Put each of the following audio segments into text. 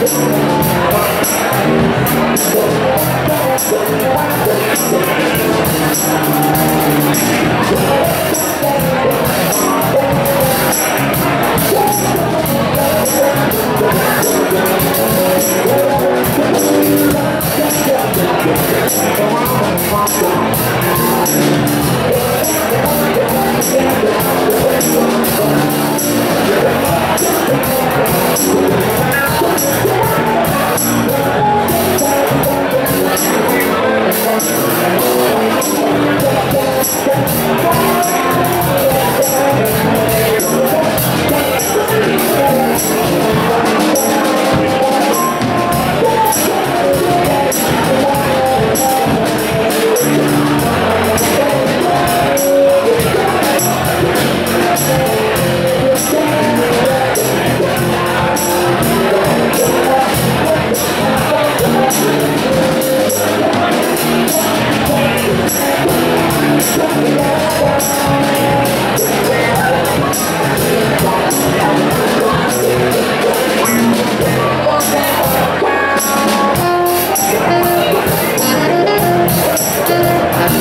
Thank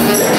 Thank you.